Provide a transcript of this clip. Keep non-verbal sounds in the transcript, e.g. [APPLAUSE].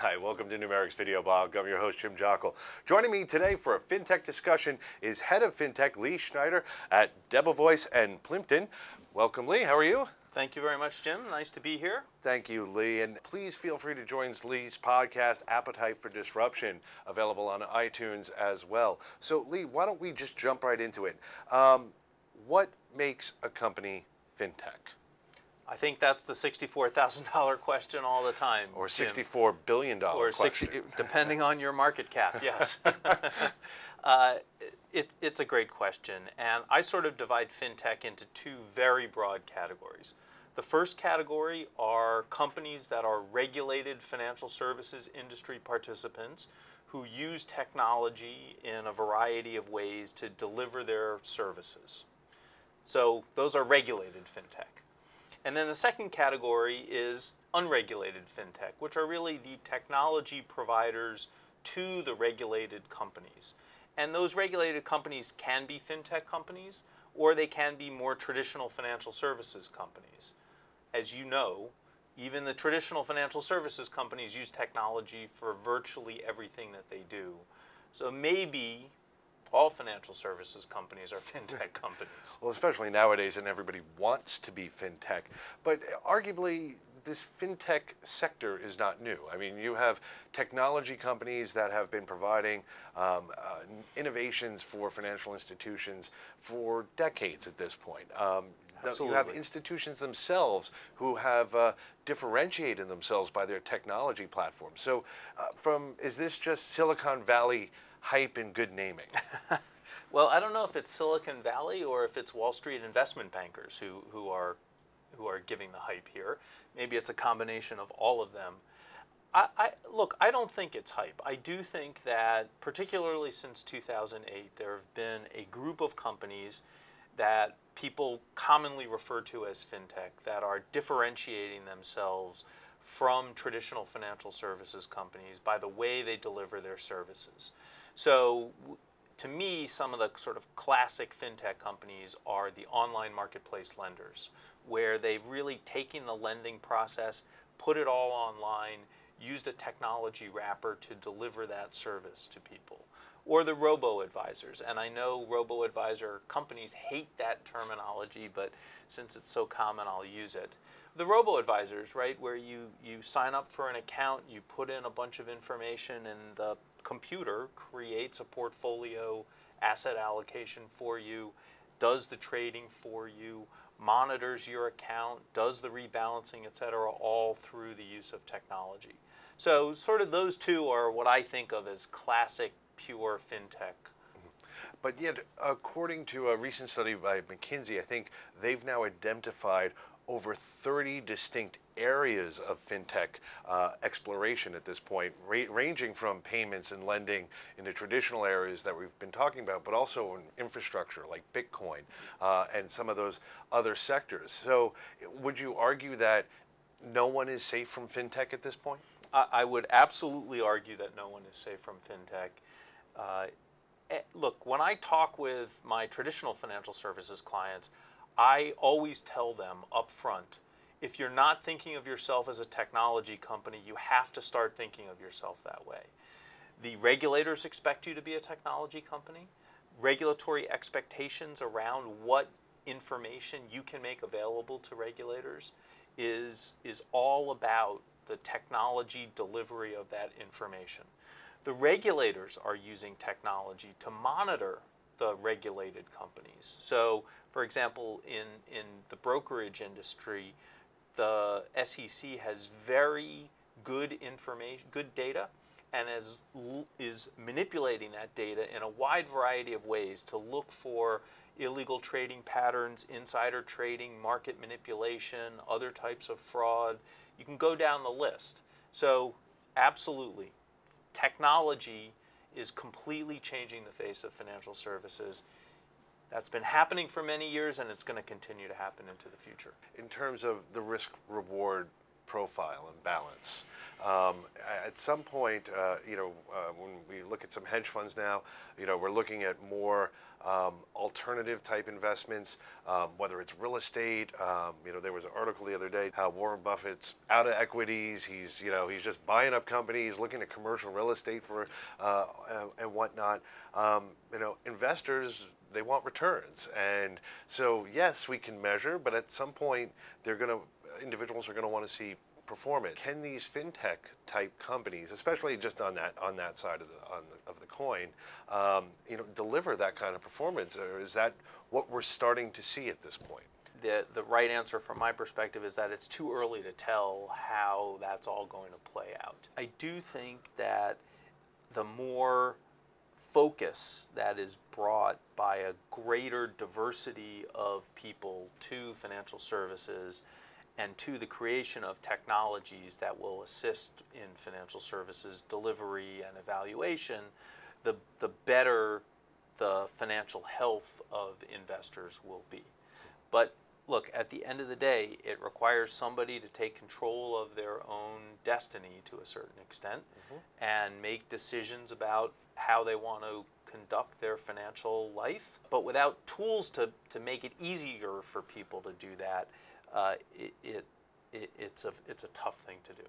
Hi, welcome to Numerix video blog. I'm your host, Jim Jockle. Joining me today for a FinTech discussion is Head of FinTech, Lee Schneider at Debevoise and Plimpton. Welcome, Lee. How are you? Thank you very much, Jim. Nice to be here. Thank you, Lee. And please feel free to join Lee's podcast, Appetite for Disruption, available on iTunes as well. So, Lee, why don't we just jump right into it? Um, what makes a company FinTech? I think that's the $64,000 [LAUGHS] question all the time. Or Jim. $64 billion Or question. 60, depending on your market cap, [LAUGHS] yes. [LAUGHS] uh, it, it's a great question. And I sort of divide fintech into two very broad categories. The first category are companies that are regulated financial services industry participants who use technology in a variety of ways to deliver their services. So those are regulated fintech. And then the second category is unregulated fintech, which are really the technology providers to the regulated companies. And those regulated companies can be fintech companies, or they can be more traditional financial services companies. As you know, even the traditional financial services companies use technology for virtually everything that they do. So maybe all financial services companies are [LAUGHS] fintech companies. Well, especially nowadays, and everybody wants to be fintech. But arguably, this fintech sector is not new. I mean, you have technology companies that have been providing um, uh, innovations for financial institutions for decades at this point. Um, you have institutions themselves who have uh, differentiated themselves by their technology platform. So, uh, from is this just Silicon Valley hype and good naming? [LAUGHS] well, I don't know if it's Silicon Valley or if it's Wall Street investment bankers who, who are who are giving the hype here. Maybe it's a combination of all of them. I, I, look, I don't think it's hype. I do think that, particularly since 2008, there have been a group of companies that people commonly refer to as fintech that are differentiating themselves from traditional financial services companies by the way they deliver their services. So to me, some of the sort of classic fintech companies are the online marketplace lenders, where they've really taken the lending process, put it all online, used a technology wrapper to deliver that service to people. Or the robo advisors. And I know robo advisor companies hate that terminology, but since it's so common, I'll use it. The robo advisors, right, where you, you sign up for an account, you put in a bunch of information, and the computer creates a portfolio asset allocation for you, does the trading for you, monitors your account, does the rebalancing, et cetera, all through the use of technology. So sort of those two are what I think of as classic pure fintech. But yet, according to a recent study by McKinsey, I think they've now identified over 30 distinct areas of fintech uh, exploration at this point, ra ranging from payments and lending into traditional areas that we've been talking about, but also in infrastructure like Bitcoin uh, and some of those other sectors. So, would you argue that no one is safe from fintech at this point? I, would absolutely argue that no one is safe from fintech. Uh, eh, look, when I talk with my traditional financial services clients, I always tell them up front if you're not thinking of yourself as a technology company, you have to start thinking of yourself that way. The regulators expect you to be a technology company. Regulatory expectations around what information you can make available to regulators is, is all about the technology delivery of that information. The regulators are using technology to monitor the regulated companies. So, for example, in, in the brokerage industry, the SEC has very good information, good data, and is, is manipulating that data in a wide variety of ways to look for illegal trading patterns, insider trading, market manipulation, other types of fraud. You can go down the list. So, absolutely, technology is completely changing the face of financial services. That's been happening for many years and it's going to continue to happen into the future. In terms of the risk reward profile and balance, um, at some point, uh, you know, uh, when we look at some hedge funds now, you know, we're looking at more um, alternative type investments, um, whether it's real estate. Um, you know, there was an article the other day how Warren Buffett's out of equities. He's you know he's just buying up companies, looking at commercial real estate for uh, and, whatnot. Um, you know, investors they want returns, and so yes, we can measure, but at some point they're going to individuals are going to want to see performance. Can these fintech type companies, especially just on that on that side of the on the, of the coin, um, you know, deliver that kind of performance, or is that what we're starting to see at this point? The, the right answer from my perspective is that it's too early to tell how that's all going to play out. I do think that the more focus that is brought by a greater diversity of people to financial services and to the creation of technologies that will assist in financial services delivery and evaluation, the, the better the financial health of investors will be. But look, at the end of the day, it requires somebody to take control of their own destiny to a certain extent mm-hmm. and make decisions about how they want to conduct their financial life. But without tools to, to make it easier for people to do that, uh, it, it, it, it's, a, it's a tough thing to do.